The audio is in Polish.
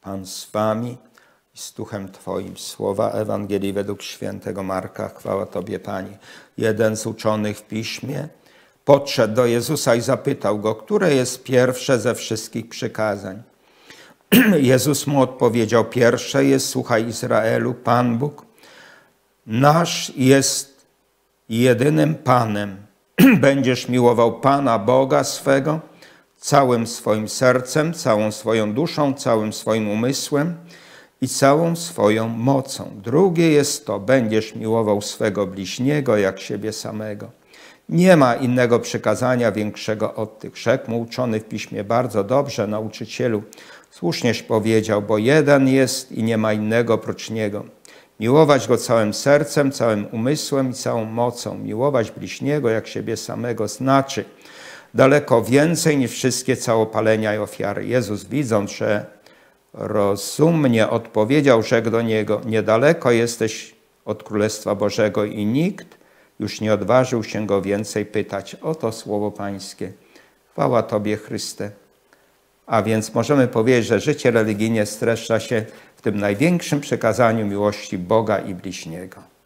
Pan z wami i z duchem Twoim. Słowa Ewangelii według świętego Marka. Chwała Tobie, Panie. Jeden z uczonych w piśmie podszedł do Jezusa i zapytał go, które jest pierwsze ze wszystkich przykazań. Jezus mu odpowiedział: Pierwsze jest: Słuchaj Izraelu, Pan Bóg nasz jest jedynym Panem. Będziesz miłował Pana Boga swego całym swoim sercem, całą swoją duszą, całym swoim umysłem i całą swoją mocą. Drugie jest to: będziesz miłował swego bliźniego jak siebie samego. Nie ma innego przykazania większego od tych. Rzekł mu uczony w piśmie bardzo dobrze, nauczycielu. Słusznieś powiedział, bo jeden jest i nie ma innego prócz niego. Miłować go całym sercem, całym umysłem i całą mocą. Miłować bliźniego jak siebie samego znaczy daleko więcej niż wszystkie całopalenia i ofiary. Jezus, widząc, że rozumnie odpowiedział, rzekł do niego: Niedaleko jesteś od Królestwa Bożego i nikt już nie odważył się go więcej pytać. Oto słowo Pańskie. Chwała Tobie, Chryste. A więc możemy powiedzieć, że życie religijnie streszcza się w tym największym przekazaniu miłości Boga i bliźniego.